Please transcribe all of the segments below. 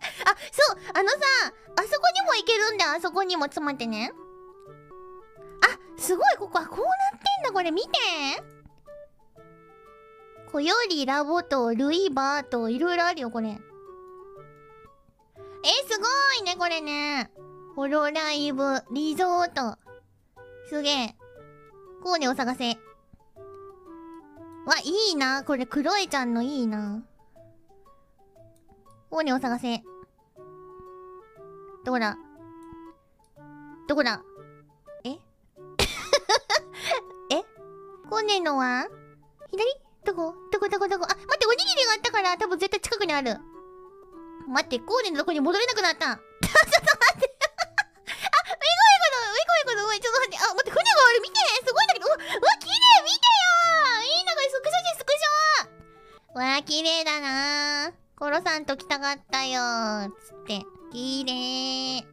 あそうあのさあそこにも行けるんだよあそこにも。ちょってね。あすごいここあこうなってんだこれ。見て。こよりラボとルイバーといろいろあるよこれ。えすごいねこれね。ホロライブリゾート。すげえ。コーネを探せ。わいいな。これクロエちゃんのいいな。コーネを探せ。どこだ？どこだ？え？え？コーネのは？左？どこ？どこ？どこ？どこ？あ、待って、おにぎりがあったから多分絶対近くにある。待って、コーネのとこに戻れなくなった。ちょっと待って。あ、ウィゴウィゴの、ウィゴウィゴの上、ちょっと待って。あ、待って、船がある。見てすごいんだけど。うわ、綺麗見てよ。いいのがスクショしスクショ。わ、綺麗だなコロさんと来たかったよつって。綺麗あっ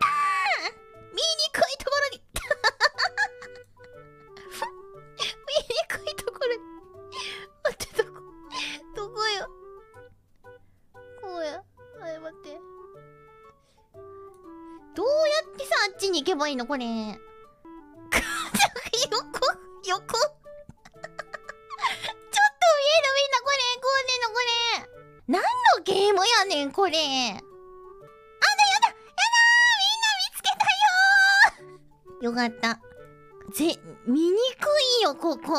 たー。見にくいところに。見にくいところに。待って、どこ？どこよ？こうや。あれ、待って。どうやってさ、あっちに行けばいいの？これ。横、横。何のゲームやねん、これ。あだやだやだやだみんな見つけたよよかった。ぜ、見にくいよ、ここ。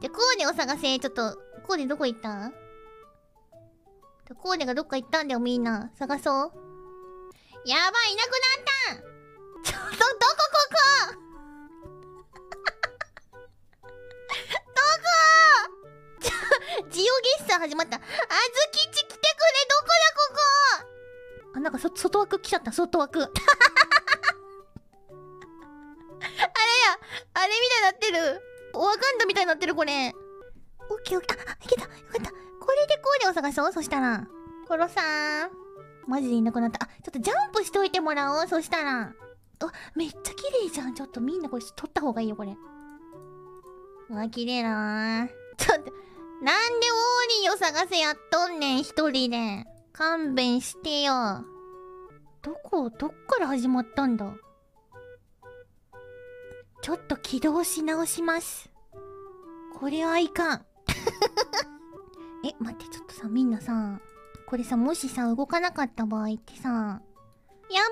じゃ、コーネを探せ。ちょっと、コーネどこ行ったコーネがどっか行ったんだよ、みんな。探そう。やばい、いなくなったちょっと、どこ始まった。あずきち来てくれ、どこだ、ここあ、なんかそ、外枠来ちゃった、外枠。あれや、あれみたいになってる。ワカンダみたいになってる、これ。オッケーオッケー。あ、いけた。よかった。これでコーデを探そうそしたら。コロさん。マジでいなくなった。あ、ちょっとジャンプしといてもらおう。そしたら。あ、めっちゃ綺麗じゃん。ちょっとみんなこれ撮った方がいいよ、これ。うわ、綺麗だなちょっと、なんでを探せやっとんねん、一人で。勘弁してよ。どこ、どっから始まったんだ？ちょっと起動し直します。これはいかん。え、待って、ちょっとさ、みんなさ、これさ、もしさ、動かなかった場合ってさ、やば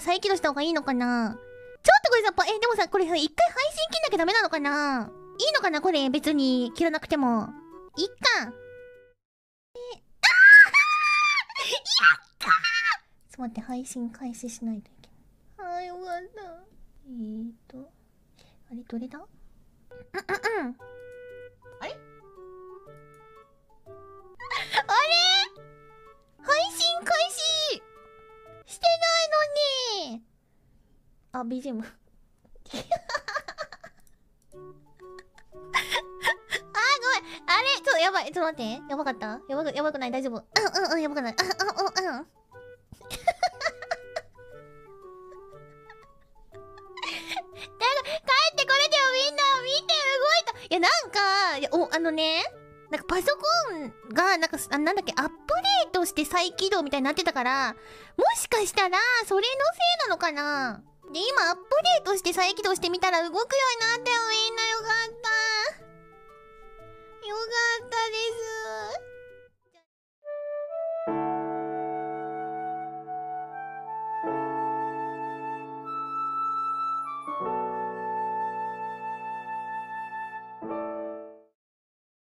再起動した方がいいのかな？ちょっとこれさ、え、でもさ、これさ、一回配信切んなきゃダメなのかな？いいのかなこれ、別に切らなくても。いっか。え、ああやったーちょっと待って、配信開始しないといけない。あーよかった。えーと、あれ、どれだ？うんうんうん。あ、BGM あれちょっとやばい。ちょっと待って。やばかった？やばく、やばくない？大丈夫。うんうんうん、やばくない。あ、うんうんうん。だか帰ってこれてよみんな見て動いたいやなんかおあのねなんかパソコンがなんかあなんだっけアップデートして再起動みたいになってたからもしかしたらそれのせいなのかなで今アップデートして再起動してみたら動くようになったよみんなよ。